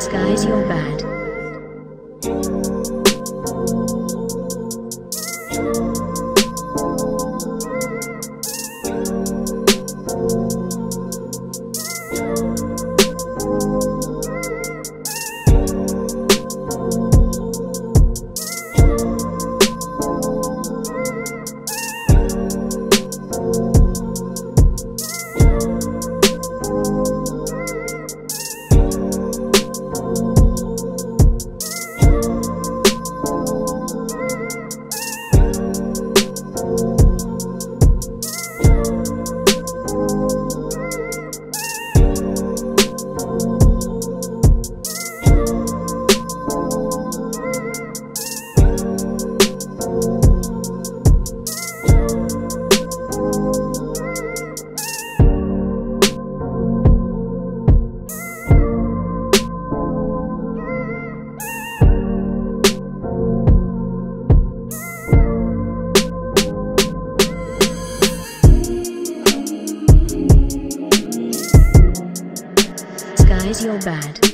Skies, you're bad. Skies you're bad.